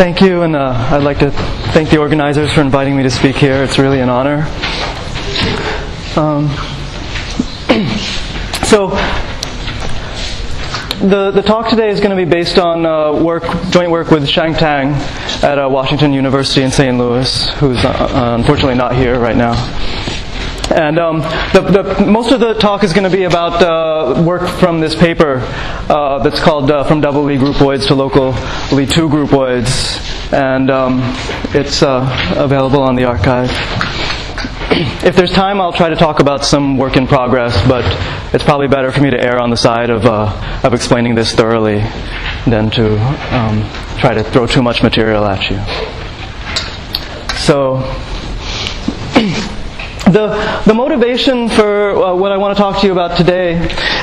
Thank you, and uh, I'd like to thank the organizers for inviting me to speak here. It's really an honor. Um, so, the, the talk today is going to be based on uh, work, joint work with Xiang Tang at uh, Washington University in St. Louis, who's uh, unfortunately not here right now. And um, the, the, most of the talk is going to be about uh, work from this paper uh, that's called uh, From Double Lie Groupoids to Local Lie 2 Groupoids. And um, it's uh, available on the arXiv. if there's time, I'll try to talk about some work in progress, but it's probably better for me to err on the side of, uh, of explaining this thoroughly than to um, try to throw too much material at you. So, the, the motivation for uh, what I want to talk to you about today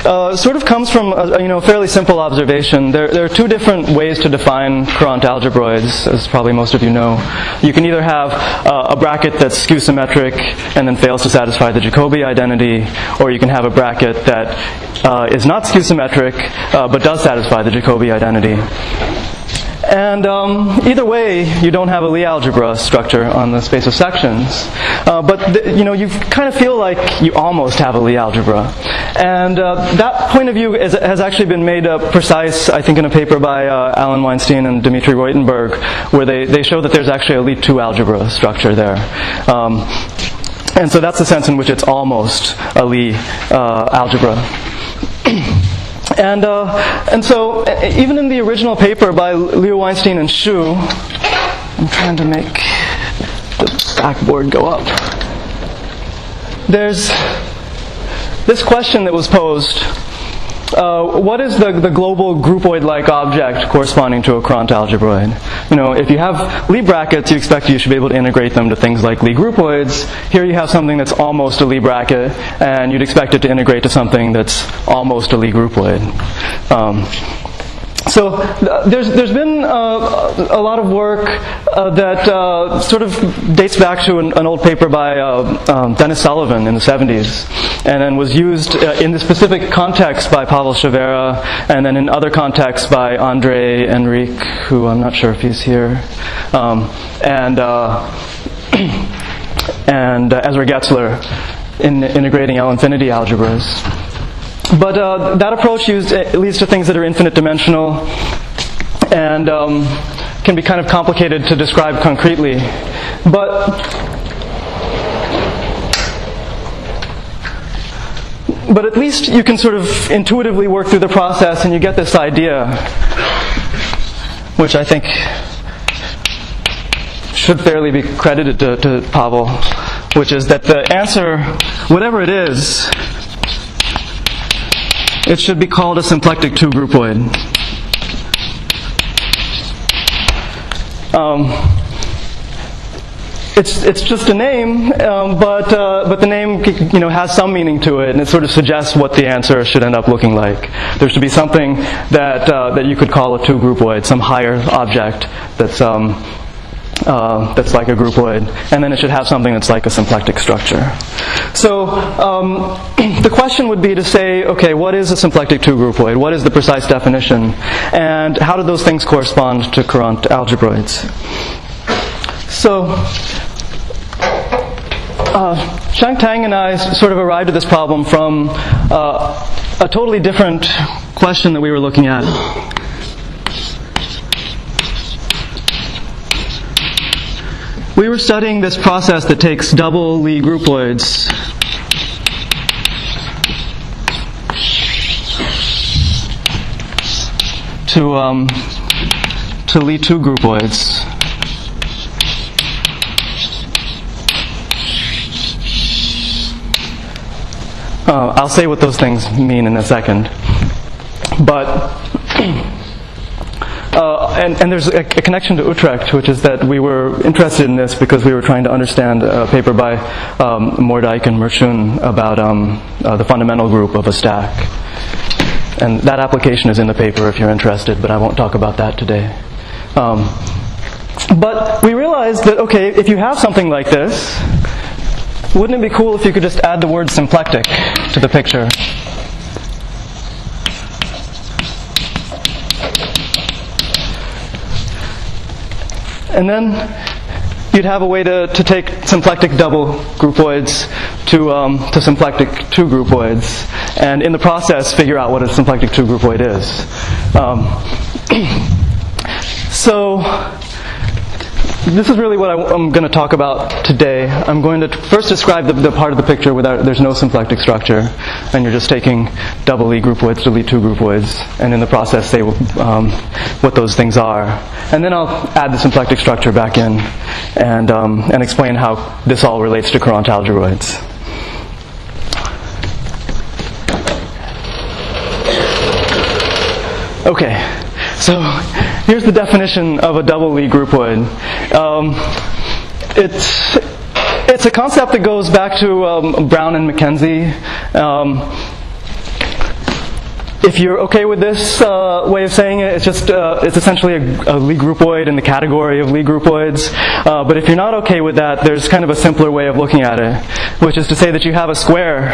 uh, sort of comes from a, you know, fairly simple observation. There, there are two different ways to define Courant algebroids, as probably most of you know. You can either have uh, a bracket that's skew symmetric and then fails to satisfy the Jacobi identity, or you can have a bracket that uh, is not skew symmetric uh, but does satisfy the Jacobi identity. And um, either way, you don't have a Lie algebra structure on the space of sections. Uh, but you know, you kind of feel like you almost have a Lie algebra. And uh, that point of view is, has actually been made uh, precise, I think, in a paper by uh, Alan Weinstein and Dimitri Roytenberg, where they, they show that there's actually a Lie 2 algebra structure there. Um, and so that's the sense in which it's almost a Lie uh, algebra. And, uh, and so, even in the original paper by Liu Weinstein and Xu, I'm trying to make the backboard go up. There's this question that was posed uh, what is the, the global groupoid-like object corresponding to a Courant algebroid? You know, if you have Lie brackets, you expect you should be able to integrate them to things like Lie groupoids. Here you have something that's almost a Lie bracket, and you'd expect it to integrate to something that's almost a Lie groupoid. Um, so uh, there's there's been uh, a lot of work uh, that uh, sort of dates back to an, an old paper by uh, um, Dennis Sullivan in the 70s, and then was used uh, in the specific context by Pavel Ševera, and then in other contexts by Andre Henriques, who I'm not sure if he's here, um, and and Ezra Getzler in integrating L infinity algebras. But uh, that approach used, leads to things that are infinite dimensional and um, can be kind of complicated to describe concretely. But but at least you can sort of intuitively work through the process and you get this idea, which I think should fairly be credited to, to Pavel, which is that the answer, whatever it is, it should be called a symplectic 2 groupoid. Um, it's, it's just a name, um, but, uh, but the name you know, has some meaning to it, and it sort of suggests what the answer should end up looking like. There should be something that, uh, that you could call a 2 groupoid, some higher object that's, um, uh, that's like a groupoid, and then it should have something that's like a symplectic structure. So um, the question would be to say, okay, what is a symplectic 2 groupoid? What is the precise definition? And how do those things correspond to Courant algebroids? So uh, Xiang Tang and I sort of arrived at this problem from uh, a totally different question that we were looking at. We were studying this process that takes double Lie groupoids to um, to Lie 2 groupoids. Uh, I'll say what those things mean in a second. But uh, and, and, there's a, a, connection to Utrecht, which is that we were interested in this because we were trying to understand a paper by um, Moerdijk and Mrčun about um, uh, the fundamental group of a stack. And that application is in the paper if you're interested, but I won't talk about that today. Um, but we realized that, okay, if you have something like this, wouldn't it be cool if you could just add the word symplectic to the picture? And then you'd have a way to, to take symplectic double groupoids to, um, to symplectic two groupoids, and in the process figure out what a symplectic two groupoid is. Um, so this is really what I, am going to talk about today. I'm going to first describe the, the part of the picture where there's no symplectic structure, and you're just taking double E groupoids, to Lie two groupoids, and in the process say um, what those things are. And then I'll add the symplectic structure back in and, um, and explain how this all relates to Courant algebroids. Okay, so here's the definition of a double Lie groupoid. Um, it's it's a concept that goes back to um, Brown and Mackenzie. Um, if you're okay with this uh, way of saying it, it's just uh, it's essentially a, a Lie groupoid in the category of Lie groupoids. Uh, but if you're not okay with that, there's kind of a simpler way of looking at it, which is to say that you have a square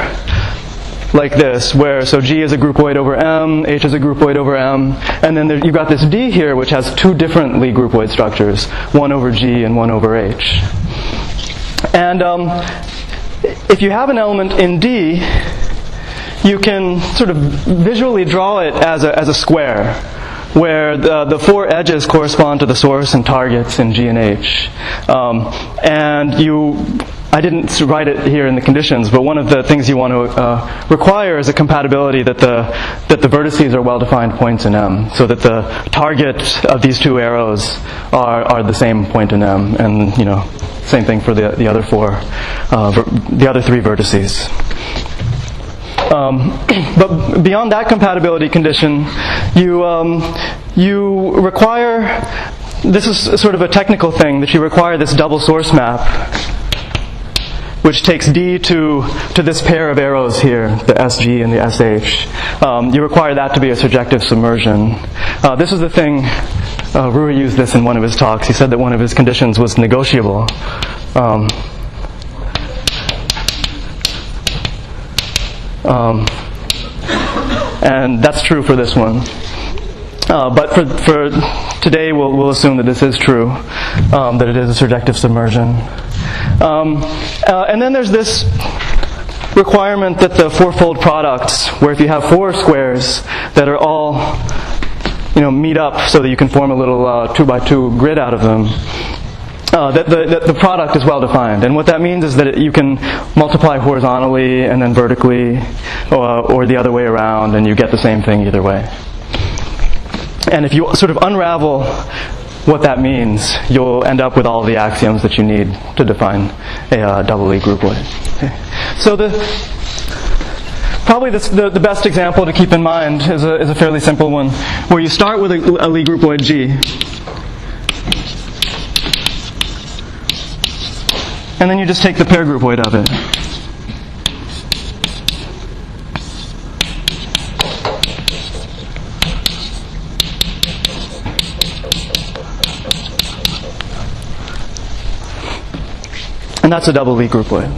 like this, where so G is a groupoid over M, H is a groupoid over M, and then there, you've got this D here, which has two different groupoid structures, one over G and one over H. And um, if you have an element in D, you can sort of visually draw it as a, as a square where the, the, four edges correspond to the source and targets in G and H. Um, and you I didn't write it here in the conditions, but one of the things you want to uh, require is a compatibility that the that the vertices are well-defined points in M, so that the target of these two arrows are are the same point in M, and you know, same thing for the the other four, uh, the other three vertices. Um, but beyond that compatibility condition, you um, you require this is sort of a technical thing that you require this double source map which takes D to, to this pair of arrows here, the SG and the SH. Um, you require that to be a surjective submersion. Uh, this is the thing, uh, Rui used this in one of his talks. He said that one of his conditions was negotiable. Um, um, and that's true for this one. Uh, but for, for today, we'll, we'll assume that this is true, um, that it is a surjective submersion. Um, uh, and then there's this requirement that the fourfold products, where if you have four squares that are all, you know, meet up so that you can form a little uh, two by two grid out of them, uh, that, the, that the product is well defined. And what that means is that it, you can multiply horizontally and then vertically, uh, or the other way around, and you get the same thing either way. And if you sort of unravel what that means, you'll end up with all the axioms that you need to define a uh, double Lie groupoid. Okay. So the probably the, the, the, best example to keep in mind is a, is a fairly simple one, where you start with a, a Lie groupoid G. And then you just take the pair groupoid of it. That's a double groupoid.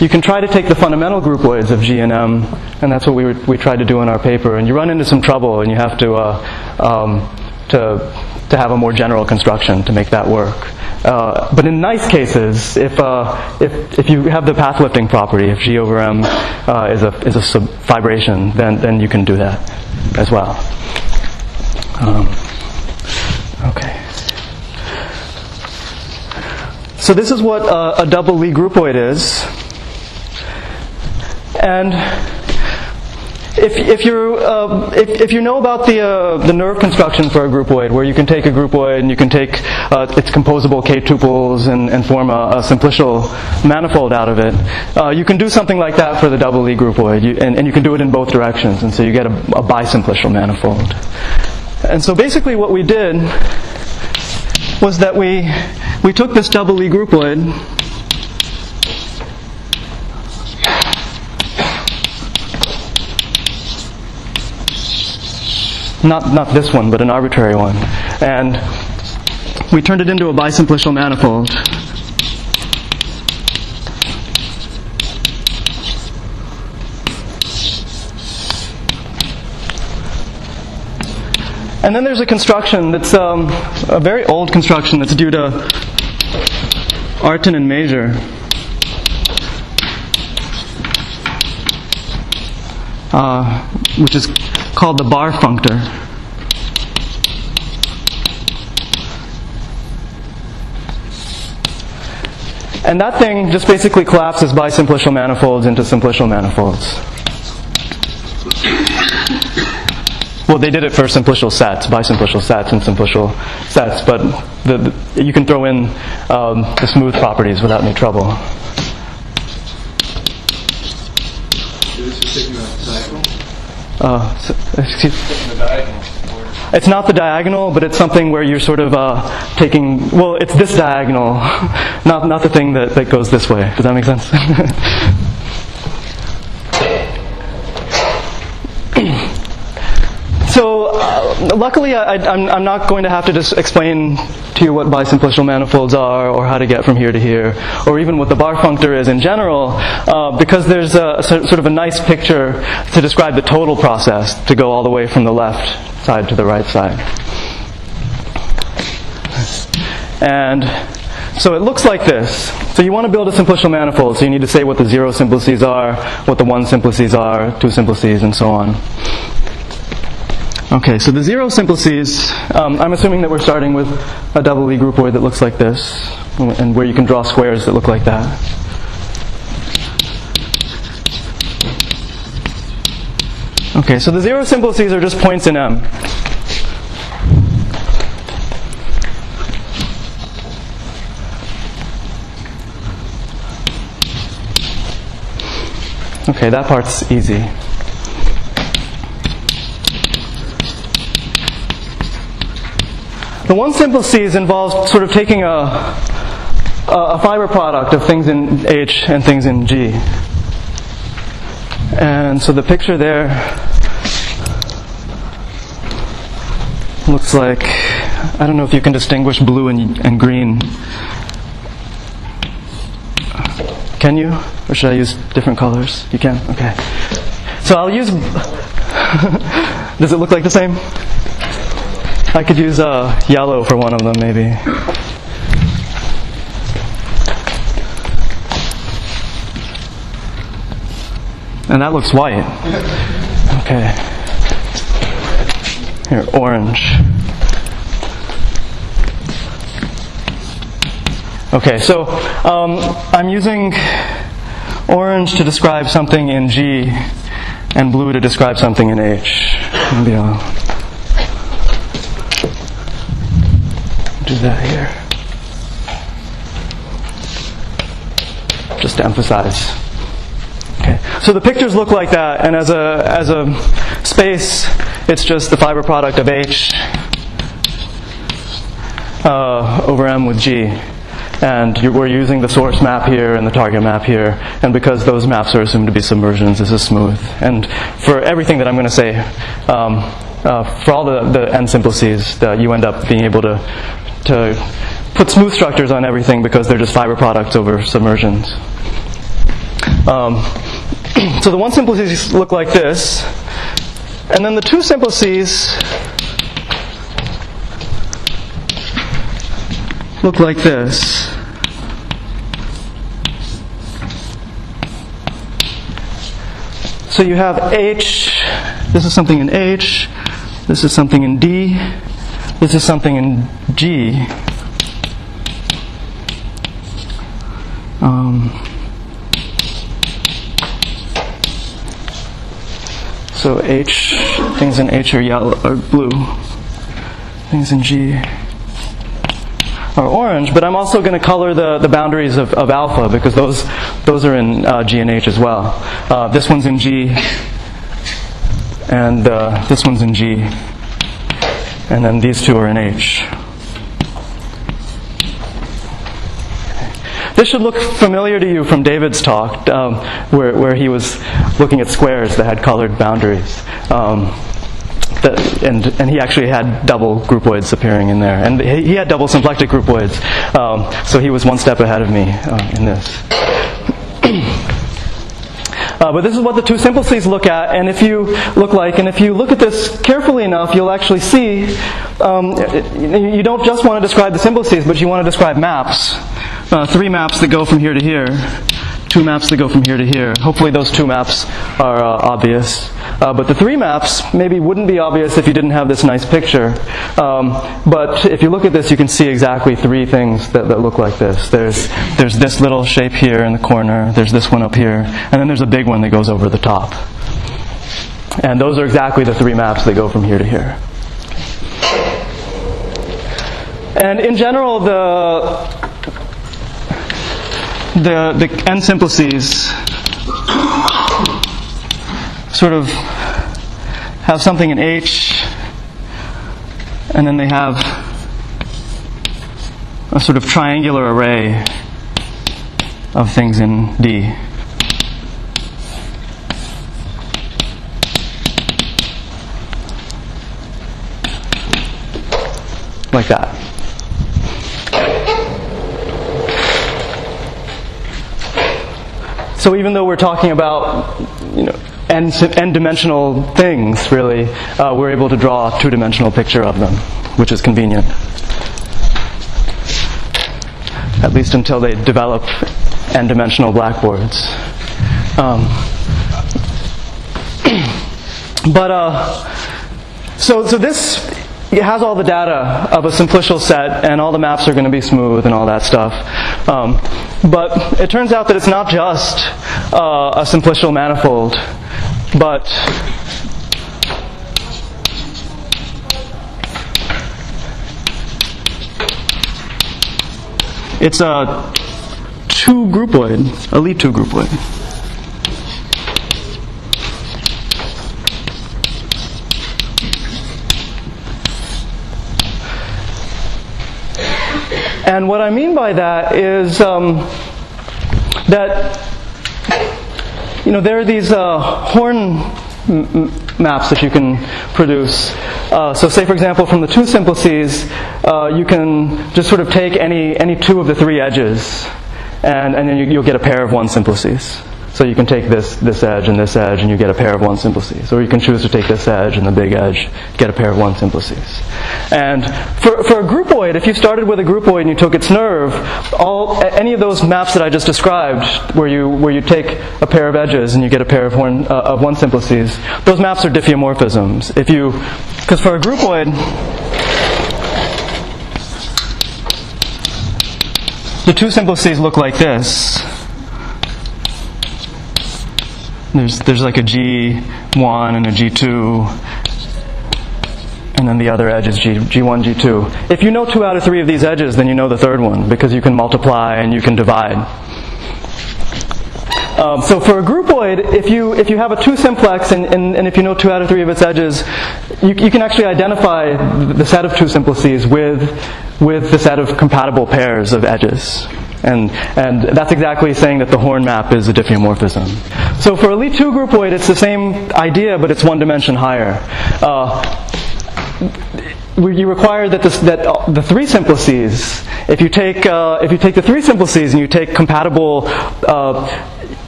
You can try to take the fundamental groupoids of G and M, and that's what we, we tried to do in our paper. And you run into some trouble, and you have to, uh, um, to, to have a more general construction to make that work. Uh, but in nice cases, if, uh, if, if you have the path lifting property, if G over M uh, is a, is a sub fibration, then, then you can do that as well. Um, So this is what uh, a double Lie groupoid is. And if, if, you uh, if, if, you know about the, uh, the nerve construction for a groupoid, where you can take a groupoid and you can take uh, its composable k-tuples and, and form a, a, simplicial manifold out of it, uh, you can do something like that for the double E groupoid, you, and, and, you can do it in both directions, and so you get a, a bisimplicial manifold. And so basically what we did was that we we took this double Lie groupoid not, not this one, but an arbitrary one. And we turned it into a bisimplicial manifold. And then there's a construction that's um, a very old construction that's due to Artin and Mazur. Uh, which is called the bar functor. And that thing just basically collapses bisimplicial manifolds into simplicial manifolds. Well, they did it for simplicial sets, bisimplicial sets and simplicial sets, but the, the, you can throw in um, the smooth properties without any trouble. Uh, so, it's not the diagonal, but it's something where you're sort of uh, taking. Well, it's this diagonal, not not the thing that, that goes this way. Does that make sense? so, uh, luckily, I, am not going to have to just explain to you what bisimplicial manifolds are, or how to get from here to here, or even what the bar functor is in general, uh, because there's a, sort of a nice picture to describe the total process to go all the way from the left side to the right side. And so it looks like this. So you want to build a simplicial manifold, so you need to say what the zero simplices are, what the one simplices are, two simplices, and so on. Okay, so the zero simplices, um, I'm assuming that we're starting with a double Lie groupoid that looks like this, and where you can draw squares that look like that. Okay, so the zero simplices are just points in M. Okay, that part's easy. The one simplices involves sort of taking a, a fiber product of things in H and things in G. And so the picture there looks like, I don't know if you can distinguish blue and, and green. Can you? Or should I use different colors? You can? Okay. So I'll use. Does it look like the same? I could use uh, yellow for one of them, maybe. And that looks white. Okay. Here, orange. Okay, so um, I'm using orange to describe something in G and blue to describe something in H. Maybe I'll do that here. Just to emphasize. Okay. So the pictures look like that, and as a as a space, it's just the fiber product of H uh, over M with G. And we're using the source map here and the target map here, and because those maps are assumed to be submersions, this is smooth. And for everything that I'm going to say, um, uh, for all the, the n simplices, that you end up being able to to put smooth structures on everything because they're just fiber products over submersions. Um, so the one simplices look like this, and then the two simplices look like this. So you have H, this is something in H, this is something in D, this is something in G. Um, so H, things in H are yellow or blue. Things in G are orange, but I'm also going to color the, the boundaries of, of alpha because those those are in uh, G and H as well. Uh, this one's in G, and uh, this one's in G and then these two are in H. This should look familiar to you from David's talk, um, where, where he was looking at squares that had colored boundaries. Um, that, and, and he actually had double groupoids appearing in there. And he, he had double symplectic groupoids. Um, so he was one step ahead of me uh, in this. Uh, but this is what the two simplices look at, and if you look like, and if you look at this carefully enough, you'll actually see um, you don't just want to describe the simplices, but you want to describe maps. Uh, three maps that go from here to here two maps that go from here to here. Hopefully those two maps are uh, obvious. Uh, but the three maps maybe wouldn't be obvious if you didn't have this nice picture. Um, but if you look at this, you can see exactly three things that, that look like this. There's, there's this little shape here in the corner, there's this one up here, and then there's a big one that goes over the top. And those are exactly the three maps that go from here to here. And in general, the the, the n simplices sort of have something in H, and then they have a sort of triangular array of things in D. Like that. So even though we're talking about, you know, n-dimensional things, really, uh, we're able to draw a two-dimensional picture of them, which is convenient. At least until they develop n-dimensional blackboards. Um, but uh, so so this it has all the data of a simplicial set, and all the maps are going to be smooth and all that stuff. Um, but it turns out that it's not just uh, a simplicial manifold, but it's a two groupoid, a Lie two groupoid. And what I mean by that is um, that, you know, there are these uh, horn m- maps that you can produce. Uh, so, say for example, from the two simplices, uh, you can just sort of take any any two of the three edges, and and then you, will get a pair of one simplices. So you can take this, this edge and this edge and you get a pair of one simplices. Or you can choose to take this edge and the big edge, get a pair of one simplices. And for, for a groupoid, if you started with a groupoid and you took its nerve, all, any of those maps that I just described, where you, where you take a pair of edges and you get a pair of, horn, uh, of one simplices, those maps are diffeomorphisms. If you, because for a groupoid, the two simplices look like this. There's, there's like a G1 and a G2, and then the other edge is G, G1, G2. If you know two out of three of these edges, then you know the third one because you can multiply and you can divide. Um, so for a groupoid, if you if you have a two simplex and, and, and, if you know two out of three of its edges, you, you can actually identify the set of two simplices with with the set of compatible pairs of edges. And, and that's exactly saying that the horn map is a diffeomorphism. So for a Lie 2 groupoid, it's the same idea, but it's one dimension higher. Uh, you require that, this, that the three simplices, if you take uh, if you take the three simplices and you take compatible uh,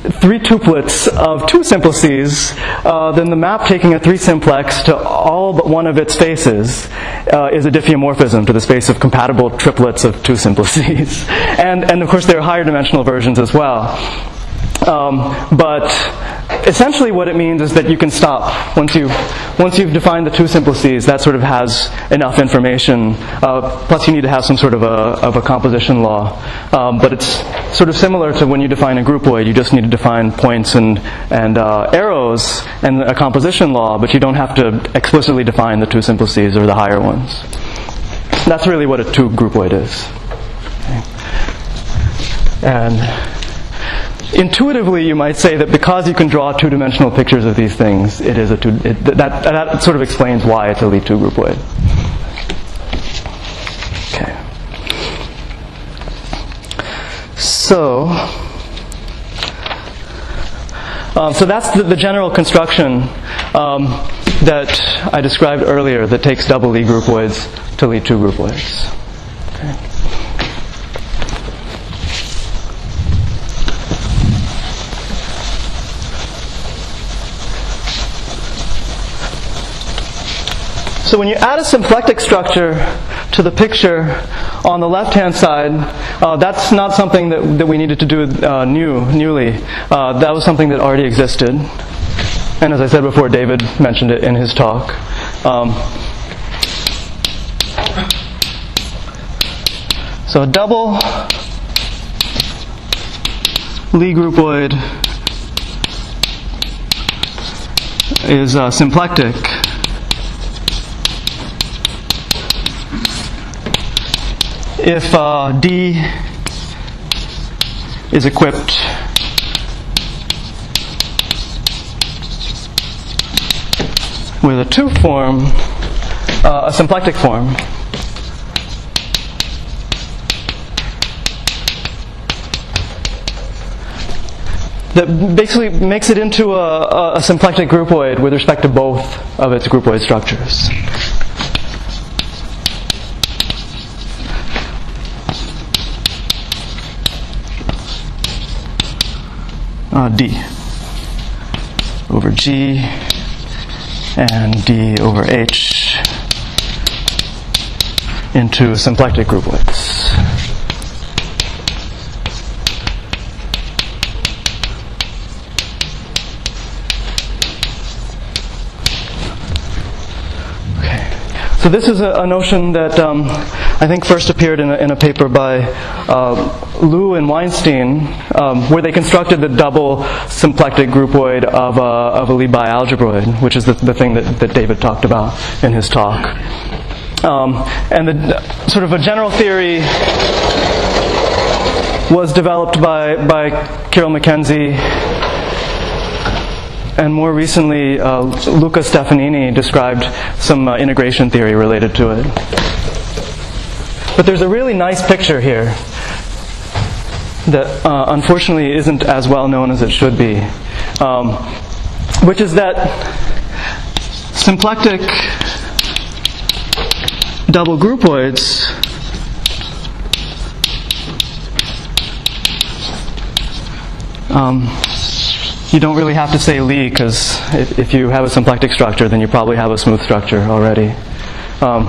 three tuplets of two simplices, uh, then the map taking a three simplex to all but one of its faces uh, is a diffeomorphism to the space of compatible triplets of two simplices. and, and of course, there are higher dimensional versions as well. Um, but essentially what it means is that you can stop once you once you've defined the two simplices that sort of has enough information. Uh, plus you need to have some sort of a, of a composition law. Um, but it's sort of similar to when you define a groupoid you just need to define points and and uh, arrows and a composition law but you don't have to explicitly define the two simplices or the higher ones. That's really what a two groupoid is. And intuitively you might say that because you can draw two-dimensional pictures of these things, it is a two, it, that, that sort of explains why it's a Lie 2 groupoid. Okay. So, um, so that's the, the general construction um, that I described earlier that takes double Lie groupoids to Lie 2 groupoids. So when you add a symplectic structure to the picture on the left-hand side, uh, that's not something that, that we needed to do uh, new, newly. Uh, that was something that already existed. And as I said before, David mentioned it in his talk. Um, so a double Lie groupoid is uh, symplectic. If uh, D is equipped with a two form, uh, a symplectic form, that basically makes it into a, a, symplectic groupoid with respect to both of its groupoid structures. Uh, D over G and D over H into symplectic groupoids. So this is a, a notion that um, I think first appeared in a, in a paper by uh, Liu and Weinstein, um, where they constructed the double symplectic groupoid of a, of a Lie bialgebroid, which is the, the thing that, that David talked about in his talk. Um, and the sort of a general theory was developed by, by Kirill Mackenzie and more recently, uh, Luca Stefanini described some uh, integration theory related to it. But there's a really nice picture here that uh, unfortunately isn't as well known as it should be, um, which is that symplectic double groupoids um, you don't really have to say Lie because if, if, you have a symplectic structure, then you probably have a smooth structure already. Um,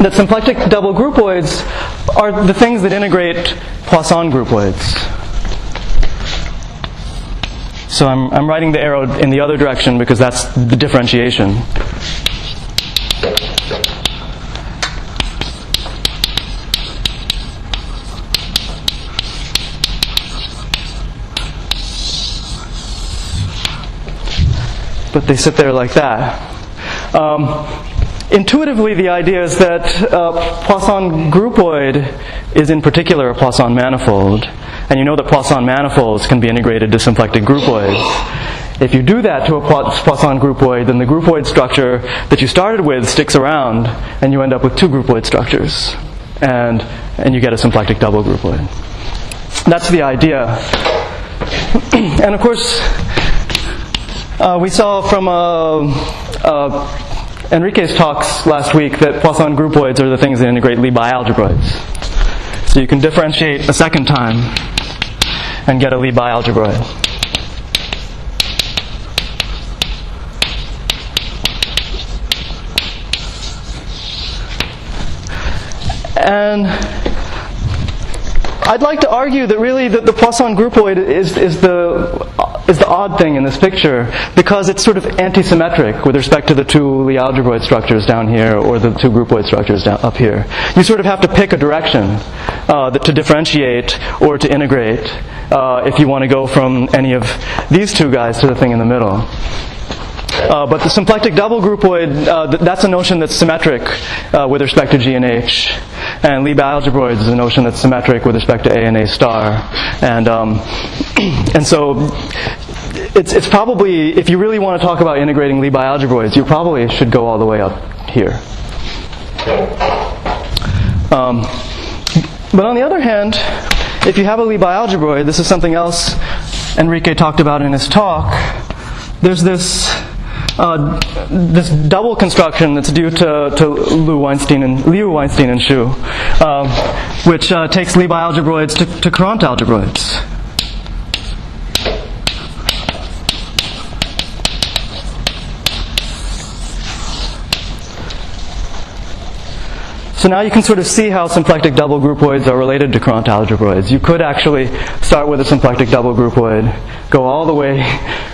that symplectic double groupoids are the things that integrate Poisson groupoids. So I'm, I'm writing the arrow in the other direction because that's the differentiation. They sit there like that. Um, intuitively, the idea is that uh, Poisson groupoid is in particular a Poisson manifold, and you know that Poisson manifolds can be integrated to symplectic groupoids. If you do that to a Poisson groupoid, then the groupoid structure that you started with sticks around, and you end up with two groupoid structures, and and you get a symplectic double groupoid. That's the idea. and of course, uh, we saw from uh, uh, Henrique's talks last week that Poisson groupoids are the things that integrate Lie bialgebroids. So you can differentiate a second time and get a Lie bialgebroid. And I'd like to argue that really the, the Poisson groupoid is, is, the, is the odd thing in this picture because it's sort of anti-symmetric with respect to the two Lie structures down here or the two groupoid structures down, up here. You sort of have to pick a direction uh, to differentiate or to integrate uh, if you want to go from any of these two guys to the thing in the middle. Uh, but the symplectic double groupoid, uh, th- that's a notion that's symmetric uh, with respect to G and H. And Lie algebroids is a notion that's symmetric with respect to A and A star. And, um, and so it's, it's probably, if you really want to talk about integrating Lie algebroids, you probably should go all the way up here. Um, but on the other hand, if you have a Lie algebroid, this is something else Henrique talked about in his talk. There's this uh, this double construction that's due to, to Liu Weinstein and Liu Weinstein and Xu, uh, which uh, takes Lie algebroids to, to Courant algebroids. So now you can sort of see how symplectic double groupoids are related to Courant algebroids. You could actually start with a symplectic double groupoid, go all the way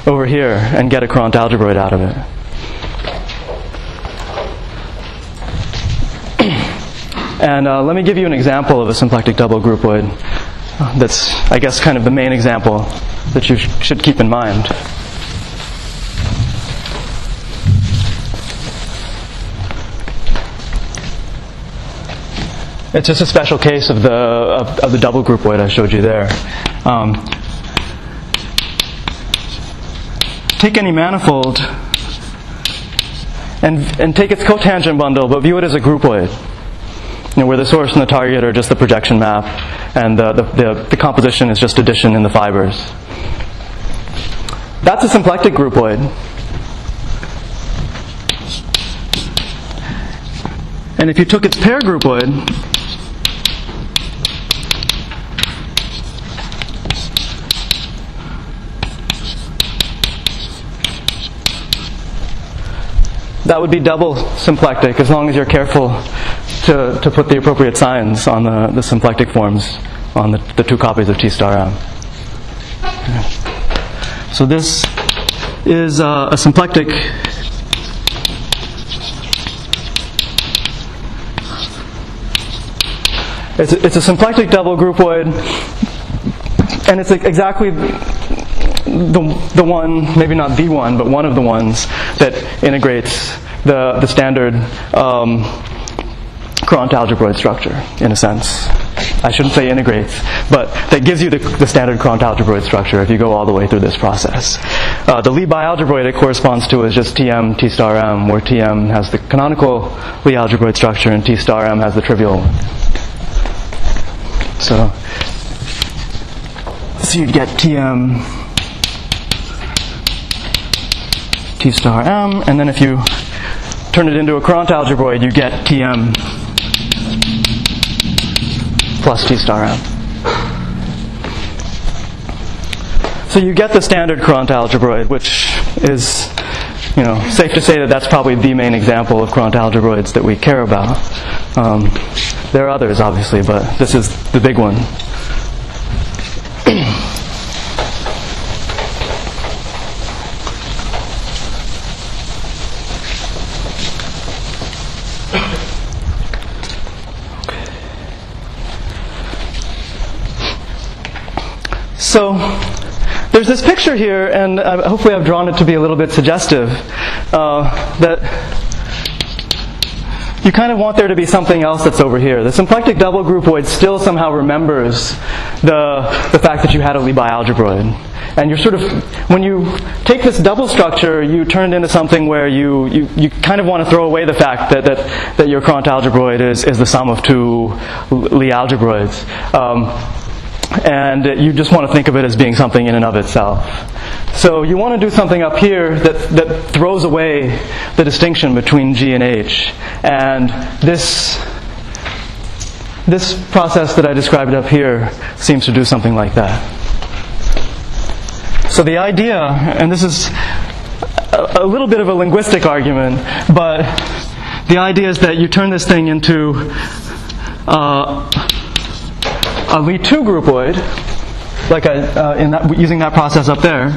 over here, and get a Courant algebroid out of it. And uh, let me give you an example of a symplectic double groupoid. That's, I guess, kind of the main example that you sh- should keep in mind. It's just a special case of the of, of the double groupoid I showed you there. Um, take any manifold and and take its cotangent bundle, but view it as a groupoid. You know, where the source and the target are just the projection map, and the, the, the, the composition is just addition in the fibers. That's a symplectic groupoid. And if you took its pair groupoid, that would be double symplectic as long as you're careful to, to put the appropriate signs on the, the symplectic forms on the, the two copies of T star M. So this is uh, a symplectic It's a, it's a symplectic double groupoid, and it's exactly the, the one, maybe not the one, but one of the ones that integrates the, the standard um, Courant algebroid structure, in a sense. I shouldn't say integrates, but that gives you the, the standard Courant algebroid structure if you go all the way through this process. Uh, the Lie bialgebroid it corresponds to is just Tm, T star M, where Tm has the canonical Lie algebroid structure and T star M has the trivial one. So, so you'd get Tm, T star M, and then if you turn it into a Courant algebroid, you get Tm plus T star M. So you get the standard Courant algebroid, which is, you know, safe to say that that's probably the main example of Courant algebroids that we care about. Um, there are others, obviously, but this is the big one. So there's this picture here, and hopefully I've drawn it to be a little bit suggestive, uh, that you kind of want there to be something else that's over here. The symplectic double groupoid still somehow remembers the, the fact that you had a Lie bialgebroid. And you're sort of, when you take this double structure, you turn it into something where you, you, you kind of want to throw away the fact that, that, that your Courant algebroid is, is the sum of two Lie algebroids. Um, and you just want to think of it as being something in and of itself. So you want to do something up here that, that throws away the distinction between G and H. And this, this process that I described up here seems to do something like that. So the idea, and this is a, a little bit of a linguistic argument, but the idea is that you turn this thing into uh, a Lie 2 groupoid, like a, uh, in that, using that process up there,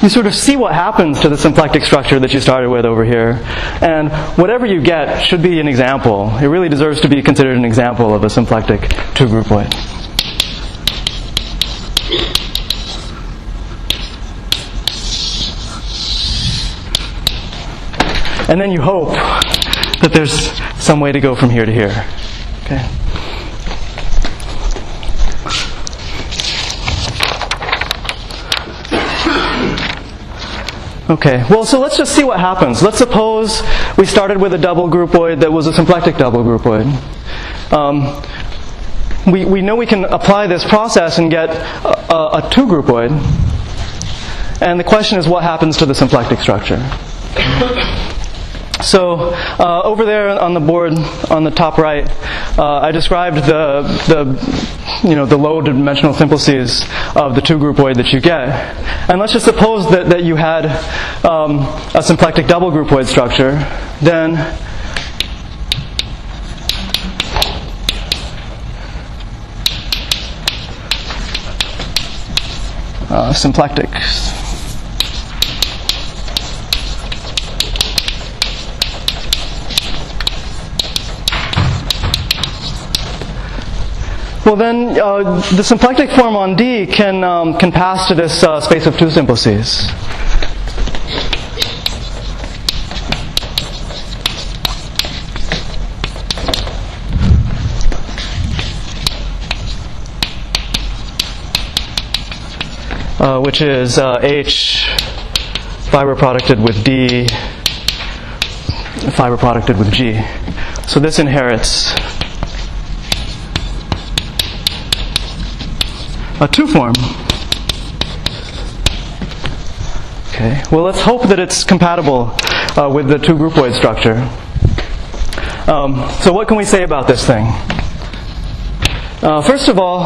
you sort of see what happens to the symplectic structure that you started with over here. And whatever you get should be an example. It really deserves to be considered an example of a symplectic 2 groupoid. And then you hope that there's some way to go from here to here. Okay. Okay, well, so let's just see what happens. Let's suppose we started with a double groupoid that was a symplectic double groupoid. Um, we, we know we can apply this process and get a, a, a two groupoid. And the question is what happens to the symplectic structure? So uh, over there on the board on the top right, uh, I described the, the, you know, the low dimensional simplices of the two groupoid that you get. And let's just suppose that, that you had um, a symplectic double groupoid structure, then uh, symplectic Well, then uh, the symplectic form on D can, um, can pass to this uh, space of two simplices. Uh, which is uh, H fiber producted with D fiber producted with G. So this inherits a two form. Okay, well let's hope that it's compatible uh, with the two groupoid structure. Um, so what can we say about this thing? Uh, first of all,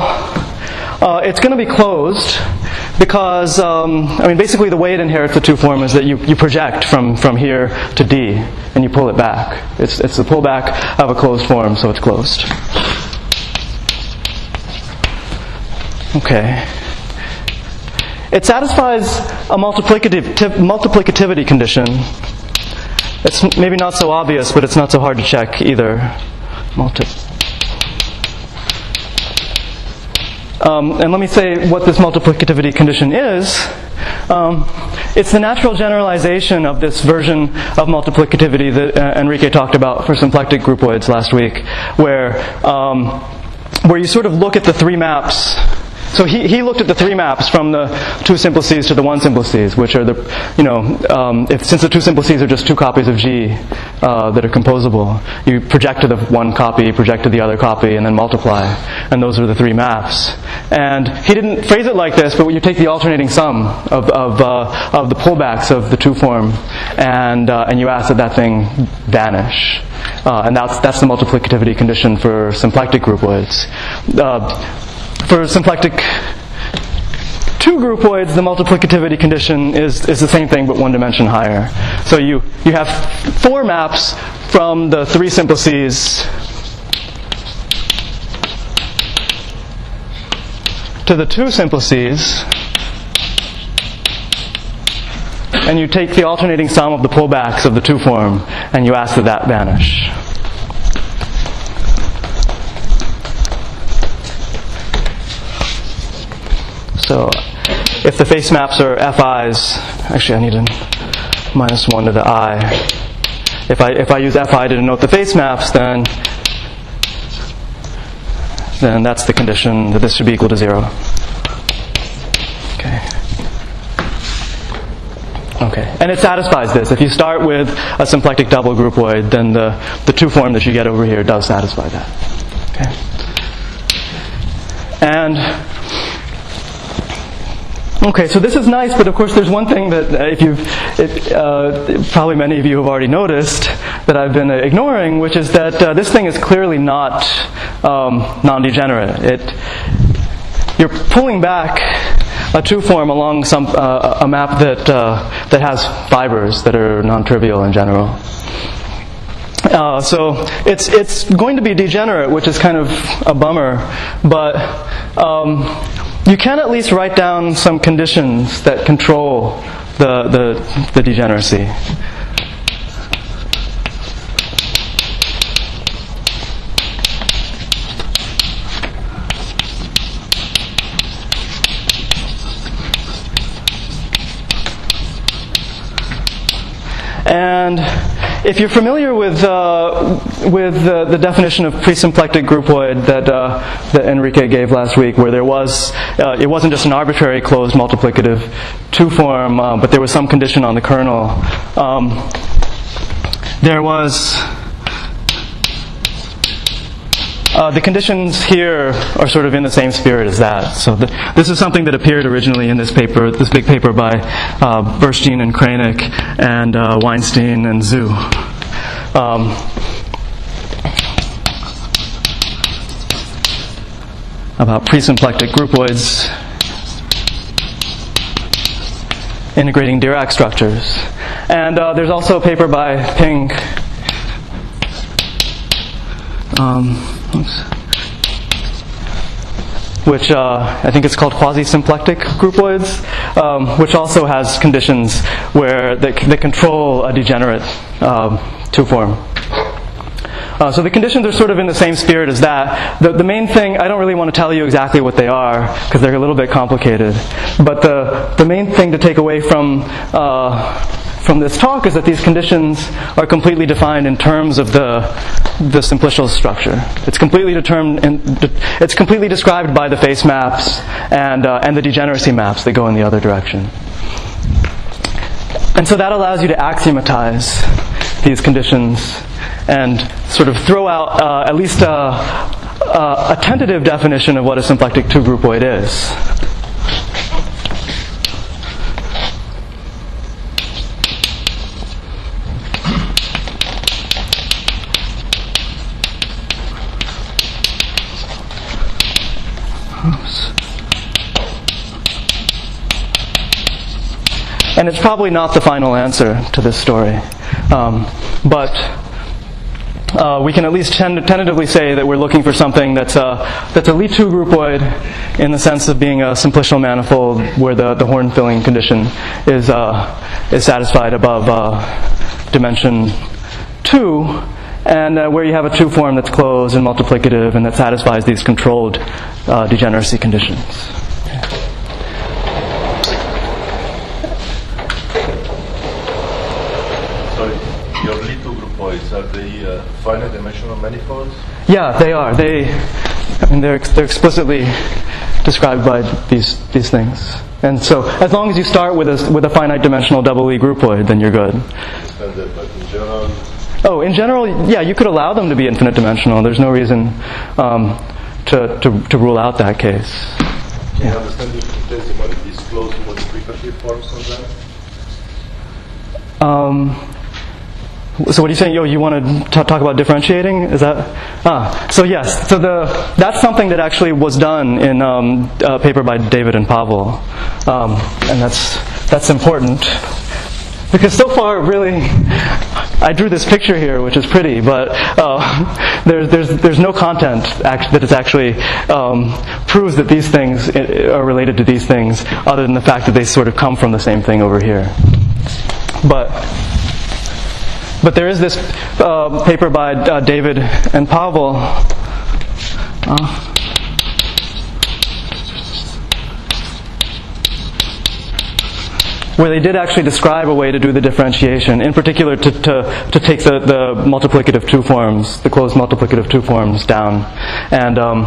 uh, it's going to be closed because, um, I mean, basically the way it inherits the two form is that you, you project from, from here to D and you pull it back. It's, it's the pullback of a closed form, so it's closed. Okay. It satisfies a multiplicative, multiplicativity condition. It's maybe not so obvious, but it's not so hard to check either. Multi- Um, and let me say what this multiplicativity condition is. Um, it's the natural generalization of this version of multiplicativity that uh, Henrique talked about for symplectic groupoids last week, where, um, where you sort of look at the three maps so he, he looked at the three maps from the two simplices to the one simplices, which are the, you know, um, if, since the two simplices are just two copies of G uh, that are composable, you project to the one copy, project to the other copy, and then multiply. And those are the three maps. And he didn't phrase it like this, but when you take the alternating sum of, of, uh, of the pullbacks of the two form, and, uh, and you ask that that thing vanish. Uh, and that's, that's the multiplicativity condition for symplectic groupoids. For symplectic two groupoids, the multiplicativity condition is, is the same thing but one dimension higher. So you, you have four maps from the three simplices to the two simplices, and you take the alternating sum of the pullbacks of the two form, and you ask that that vanish. So if the face maps are FIs, actually I need a minus 1 to the I. If I, if I use FI to denote the face maps, then, then that's the condition that this should be equal to 0. Okay. Okay, and it satisfies this. If you start with a symplectic double groupoid, then the, the two form that you get over here does satisfy that. Okay. And Okay, so this is nice, but of course there's one thing that uh, if you've, it, uh, probably many of you have already noticed that I've been uh, ignoring, which is that uh, this thing is clearly not um, non-degenerate. It, you're pulling back a two form along some, uh, a map that, that has fibers that are non-trivial in general. Uh, so it's it's going to be degenerate, which is kind of a bummer. But um, you can at least write down some conditions that control the, the, the degeneracy. And if you're familiar with, uh, with uh, the definition of presymplectic groupoid that, uh, that Henrique gave last week, where there was, uh, it wasn't just an arbitrary closed multiplicative two form, uh, but there was some condition on the kernel. Um, there was uh, the conditions here are sort of in the same spirit as that. So the, this is something that appeared originally in this paper, this big paper by uh, Bursztyn and Crainic and uh, Weinstein and Zhu. Um, about presymplectic groupoids integrating Dirac structures. And uh, there's also a paper by Ping um, which uh, I think it's called quasi-symplectic groupoids, um, which also has conditions where they, they control a degenerate um, two-form. Uh, so the conditions are sort of in the same spirit as that. The, the main thing, I don't really want to tell you exactly what they are because they're a little bit complicated. But the, the main thing to take away from, uh, from this talk is that these conditions are completely defined in terms of the, the simplicial structure. It's completely determined, in, it's completely described by the face maps and, uh, and the degeneracy maps that go in the other direction. And so that allows you to axiomatize these conditions and sort of throw out uh, at least a, a, a, tentative definition of what a symplectic two groupoid is. And it's probably not the final answer to this story. Um, but uh, we can at least tend- tentatively say that we're looking for something that's a, that's a Lie2 groupoid in the sense of being a simplicial manifold where the, the horn filling condition is, uh, is satisfied above uh, dimension 2 and uh, where you have a two form that's closed and multiplicative and that satisfies these controlled uh, degeneracy conditions. are they uh, finite dimensional manifolds? Yeah, they are. They, I mean, they're they're explicitly described by these these things. And so, as long as you start with a with a finite dimensional double E groupoid, then you're good. But in general. Oh, in general, yeah, you could allow them to be infinite dimensional. There's no reason um, to, to to rule out that case. Can you understand the infinitesimal? These closed multiplicative forms of them? Um, so what are you saying? Yo, you want to t- talk about differentiating? Is that? Ah, so yes. So the that's something that actually was done in um, a paper by David and Pavel, um, and that's that's important because so far, really, I drew this picture here, which is pretty, but uh, there's there's there's no content act- that is actually um, proves that these things are related to these things, other than the fact that they sort of come from the same thing over here. But but there is this uh, paper by uh, David and Pavel. Uh, where they did actually describe a way to do the differentiation, in particular to, to, to take the, the multiplicative two forms, the closed multiplicative two forms down. And, um,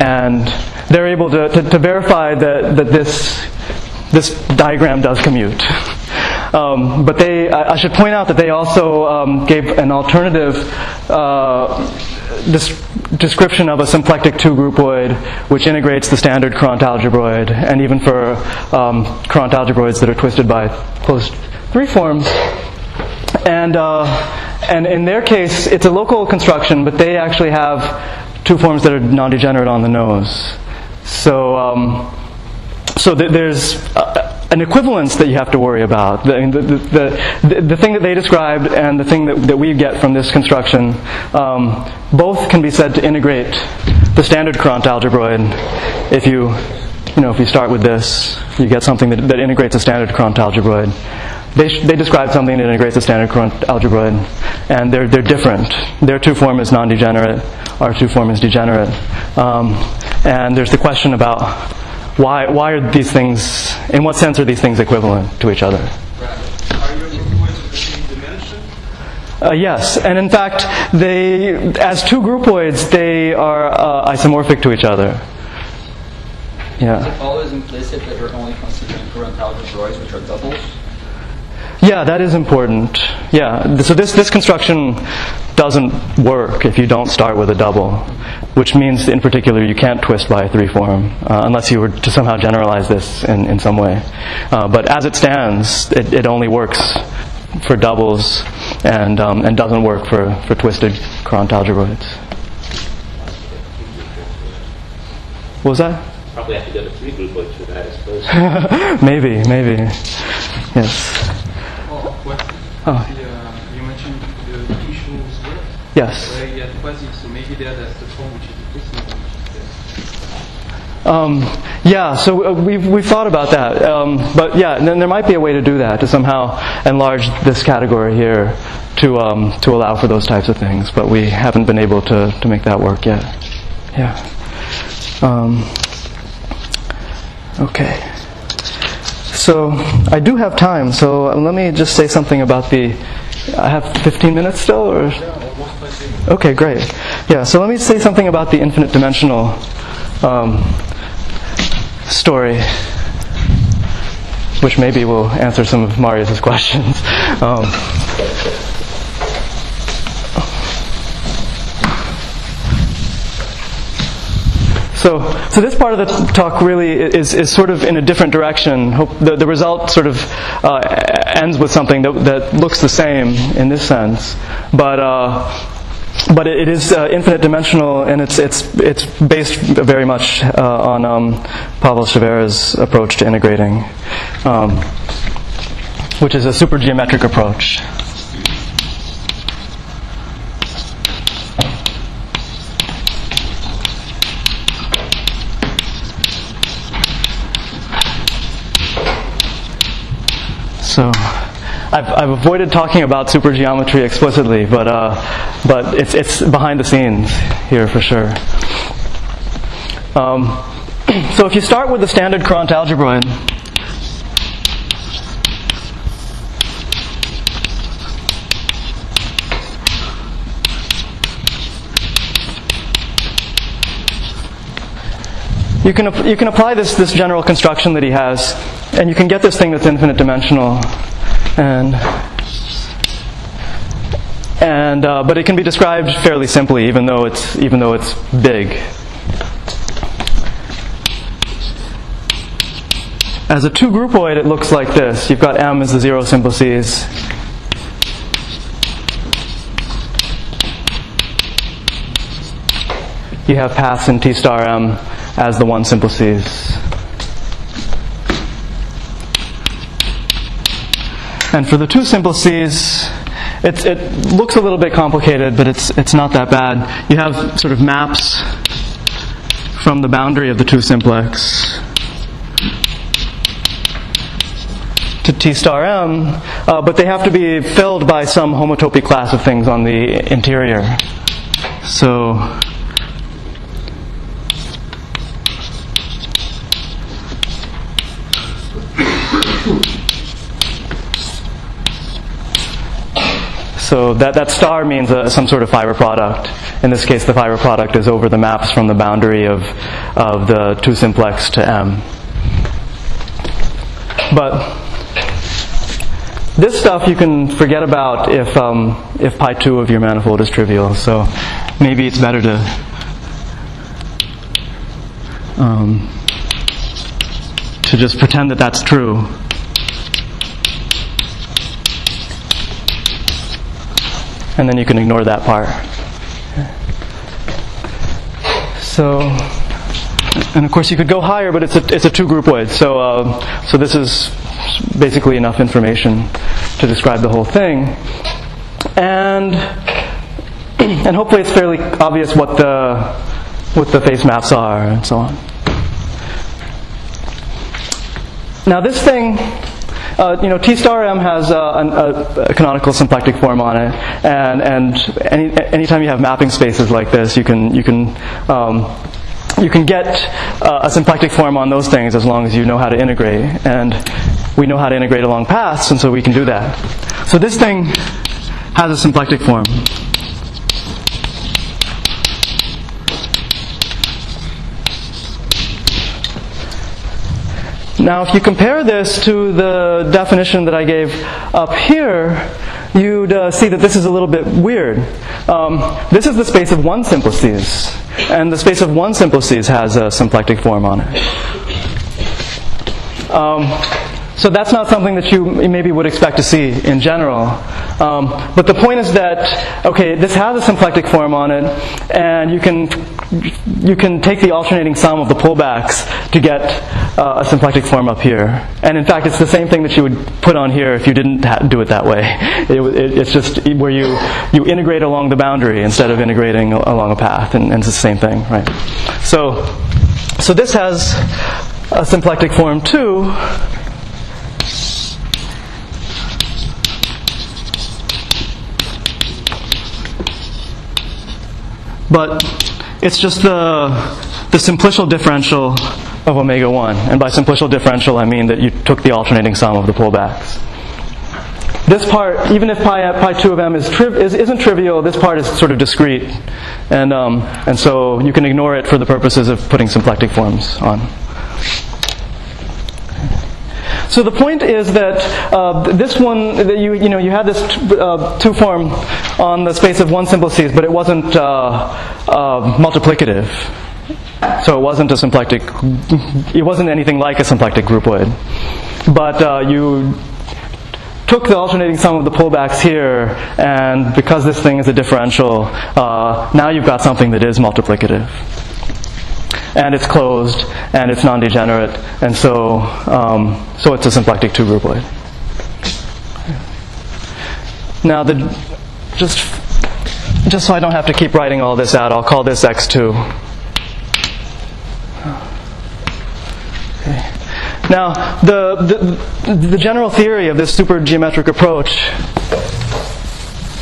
and they're able to, to, to verify that, that this, this diagram does commute. Um, but they, I, I, should point out that they also um, gave an alternative uh, description of a symplectic two groupoid, which integrates the standard Courant algebroid, and even for um, Courant algebroids that are twisted by closed three forms. And uh, and in their case, it's a local construction, but they actually have two forms that are non-degenerate on the nose. So um, so th- there's. Uh, an equivalence that you have to worry about. The, the, the, the, thing that they described and the thing that, that we get from this construction, um, both can be said to integrate the standard Courant algebroid. If you, you know, if you start with this, you get something that, that integrates a standard Courant algebroid. They, they describe something that integrates a standard Courant algebroid, and they're, they're different. Their two form is non-degenerate, our two form is degenerate. Um, and there's the question about why, why are these things, in what sense are these things equivalent to each other? Are your groupoids of the same dimension? Uh, yes, and in fact, they, as two groupoids, they are uh, isomorphic to each other. Yeah. Is it always implicit that you're only considering Courant algebroids, which are doubles? Yeah, that is important. Yeah, so this, this construction doesn't work if you don't start with a double, which means in particular you can't twist by a three form uh, unless you were to somehow generalize this in, in some way. Uh, but as it stands, it, it only works for doubles and, um, and doesn't work for, for twisted Courant algebroids. What was that? Probably have to go to three groupoids for that, I suppose. maybe, maybe. Yes. Oh, question. Oh. The, uh, you mentioned the tissue square. Yes. Um, yeah, so uh, we've, we've thought about that. Um, but yeah, then there might be a way to do that, to somehow enlarge this category here to, um, to allow for those types of things. But we haven't been able to, to make that work yet. Yeah. Um, okay. So I do have time, so let me just say something about the. I have 15 minutes still, or? Okay, great. Yeah, so let me say something about the infinite dimensional um, story, which maybe will answer some of Marius' questions. Um, So, so this part of the talk really is, is sort of in a different direction. The, the result sort of uh, ends with something that, that looks the same in this sense, but uh, but it is uh, infinite dimensional and it's it's it's based very much uh, on um, Pavel Ševera's approach to integrating, um, which is a supergeometric approach. So I've, I've avoided talking about supergeometry explicitly, but, uh, but it's, it's behind the scenes here for sure. Um, so if you start with the standard Courant algebroid, you can, you can apply this, this general construction that he has and you can get this thing that's infinite dimensional, and and uh, but it can be described fairly simply, even though it's even though it's big. As a two groupoid, it looks like this. You've got M as the zero simplices. You have paths in T star M as the one simplices. And for the two simplices, it, it looks a little bit complicated, but it's, it's not that bad. You have sort of maps from the boundary of the two simplex to T star M, uh, but they have to be filled by some homotopy class of things on the interior. So So that, that star means uh, some sort of fiber product. In this case, the fiber product is over the maps from the boundary of, of the 2 simplex to M. But this stuff you can forget about if, um, if pi 2 of your manifold is trivial. So maybe it's better to um, to just pretend that that's true and then you can ignore that part. So, and of course you could go higher, but it's a, it's a two groupoid. So, uh, so this is basically enough information to describe the whole thing. And, and hopefully it's fairly obvious what the, what the face maps are and so on. Now this thing uh, you know, T star M has uh, a, a, canonical symplectic form on it, and and any anytime you have mapping spaces like this, you can you can um, you can get uh, a symplectic form on those things as long as you know how to integrate, and we know how to integrate along paths, and so we can do that. So this thing has a symplectic form. Now, if you compare this to the definition that I gave up here, you'd uh, see that this is a little bit weird. Um, this is the space of one simplices, and the space of one simplices has a symplectic form on it. Um, so that's not something that you maybe would expect to see in general. Um, but the point is that okay, this has a symplectic form on it, and you can you can take the alternating sum of the pullbacks to get uh, a symplectic form up here. And in fact, it's the same thing that you would put on here if you didn't ha- do it that way. It, it, it's just where you you integrate along the boundary instead of integrating along a path, and, and it's the same thing, right? So so this has a symplectic form too. But it's just the, the simplicial differential of omega 1. And by simplicial differential, I mean that you took the alternating sum of the pullbacks. This part, even if pi, pi 2 of m is, triv, is, isn't trivial, this part is sort of discrete. And, um, and so you can ignore it for the purposes of putting symplectic forms on. So the point is that uh, this one, that you, you know, you had this t- uh, two form on the space of one simplices, but it wasn't uh, uh, multiplicative. So it wasn't a symplectic, it wasn't anything like a symplectic groupoid. But uh, you took the alternating sum of the pullbacks here, and because this thing is a differential, uh, now you've got something that is multiplicative and it's closed and it's non-degenerate, and so um, so it's a symplectic two groupoid. Now the just just so I don't have to keep writing all this out, I'll call this x2. Okay. Now the, the the general theory of this supergeometric approach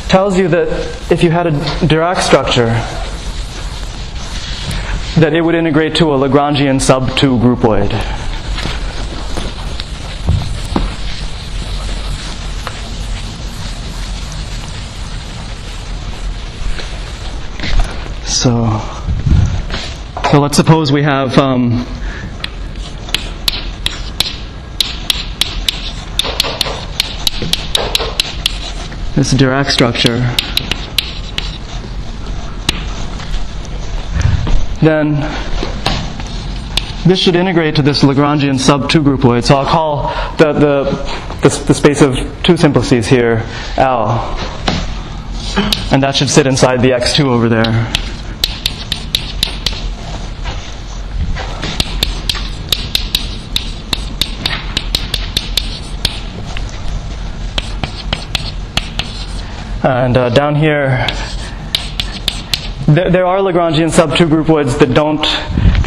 tells you that if you had a Dirac structure that it would integrate to a Lagrangian sub 2 groupoid. So, so let's suppose we have um, this Dirac structure. then this should integrate to this Lagrangian sub 2 groupoid. So I'll call the, the, the, the, space of two simplices here L. And that should sit inside the X2 over there. And uh, down here, there, there are Lagrangian sub 2 groupoids that don't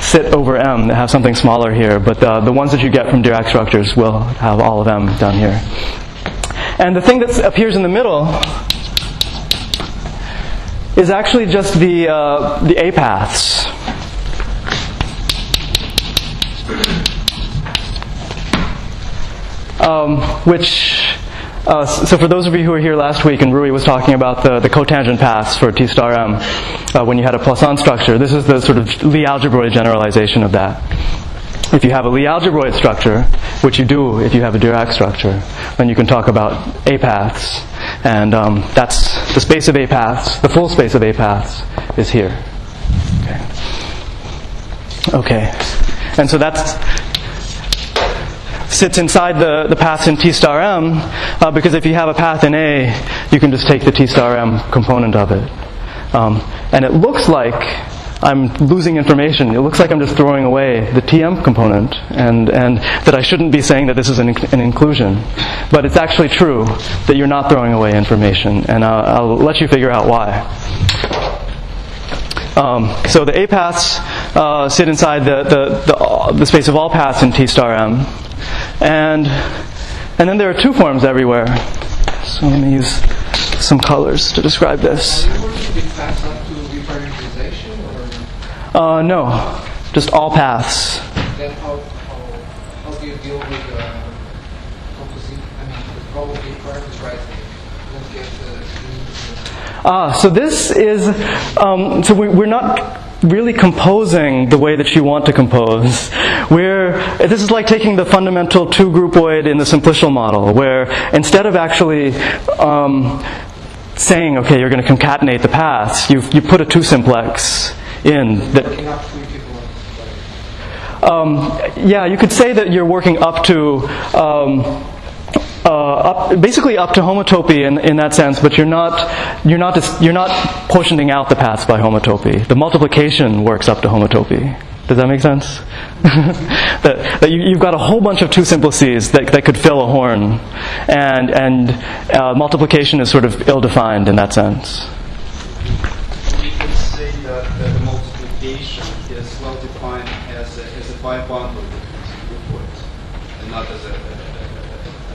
sit over M, that have something smaller here, but the, the ones that you get from Dirac structures will have all of M down here. And the thing that appears in the middle is actually just the, uh, the A paths. Um, which uh, so for those of you who were here last week and Rui was talking about the, the cotangent paths for T star M, uh, when you had a Poisson structure, this is the sort of Lie algebroid generalization of that. If you have a Lie algebroid structure, which you do if you have a Dirac structure, then you can talk about A paths. And um, that's the space of A paths, the full space of A paths is here. Okay. Okay. And so that's sits inside the, the paths in T star M, uh, because if you have a path in A, you can just take the T star M component of it. Um, and it looks like I'm losing information. It looks like I'm just throwing away the TM component, and, and that I shouldn't be saying that this is an, an inclusion. But it's actually true that you're not throwing away information, and I'll, I'll let you figure out why. Um, so the A paths uh, sit inside the, the, the, the, space of all paths in T star M. And, and then there are two forms everywhere. So let me use some colors to describe this. Uh, no, just all paths. Then how, how, how do you deal with uh, composite, I mean, the probability parameters right don't get Ah, so this is, um, so we, we're not really composing the way that you want to compose. Where this is like taking the fundamental two groupoid in the simplicial model, where instead of actually um, saying, okay, you're going to concatenate the paths, you you put a two simplex in that. Um, yeah, you could say that you're working up to. Um, uh, up, basically up to homotopy in, in that sense, but you're not you're not you're not portioning out the paths by homotopy. The multiplication works up to homotopy. Does that make sense? that, that you, have got a whole bunch of two simplices that, that could fill a horn, and and uh, multiplication is sort of ill-defined in that sense. We could say that, that the multiplication is well defined as a, as a bibundle between two groupoids, and not as a, a, a,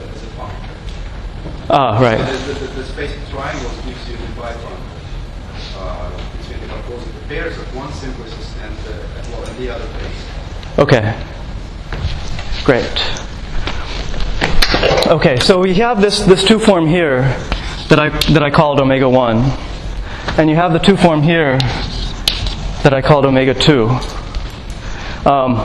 a, as a function. Ah, So right. the, the, the space of triangles gives you the bibundle uh, between the composite pairs of one and, uh, well, and the other base. Okay. Great. Okay, so we have this, this two form here that I, that I called omega 1. And you have the two form here that I called omega 2. Um,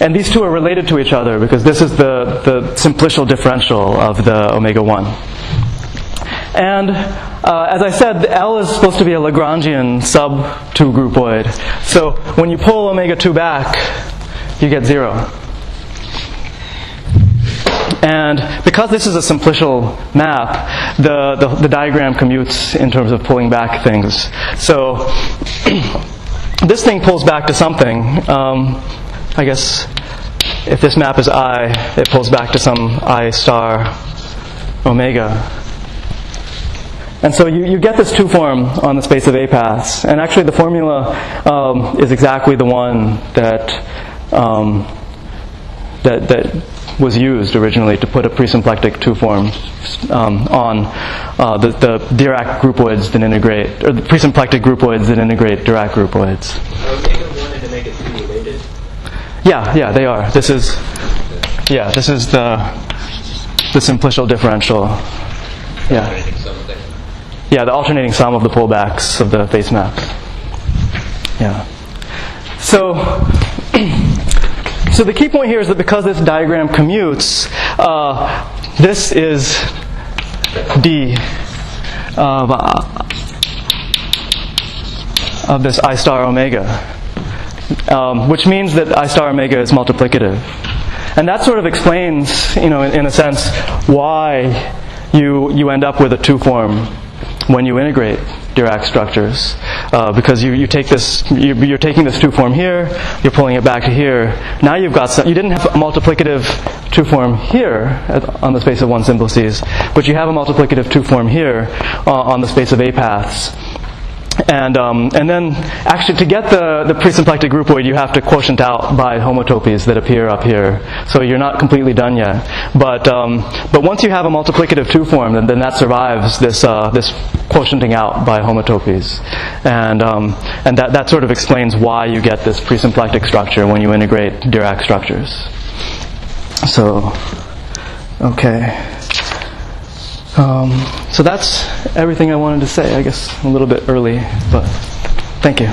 and these two are related to each other because this is the, the simplicial differential of the omega 1. And uh, as I said, L is supposed to be a Lagrangian sub 2 groupoid. So when you pull omega 2 back, you get 0. And because this is a simplicial map, the, the, the diagram commutes in terms of pulling back things. So this thing pulls back to something. Um, I guess if this map is I, it pulls back to some I star omega. And so you, you get this two form on the space of A paths. And actually, the formula um, is exactly the one that, um, that, that was used originally to put a presymplectic two form um, on uh, the, the Dirac groupoids that integrate, or the presymplectic groupoids that integrate Dirac groupoids. Are omega 1 and omega 2 related? Yeah, yeah, they are. This is, yeah, this is the, the simplicial differential. Yeah. I think some of them. Yeah, the alternating sum of the pullbacks of the face maps. Yeah. So, so the key point here is that because this diagram commutes, uh, this is d of, uh, of this i star omega, um, which means that i star omega is multiplicative. And that sort of explains, you know, in, in a sense, why you, you end up with a two form when you integrate Dirac structures, uh, because you, you take this, you, you're taking this two form here, you're pulling it back to here. Now you've got some, you didn't have a multiplicative two form here at, on the space of one simplices, but you have a multiplicative two form here uh, on the space of A paths. And, um, and then, actually, to get the, the presymplectic groupoid, you have to quotient out by homotopies that appear up here. So you're not completely done yet. But, um, but once you have a multiplicative two form, then, then that survives this, uh, this quotienting out by homotopies. And, um, and that, that sort of explains why you get this presymplectic structure when you integrate Dirac structures. So, okay. Um, so that's everything I wanted to say. I guess a little bit early, but thank you.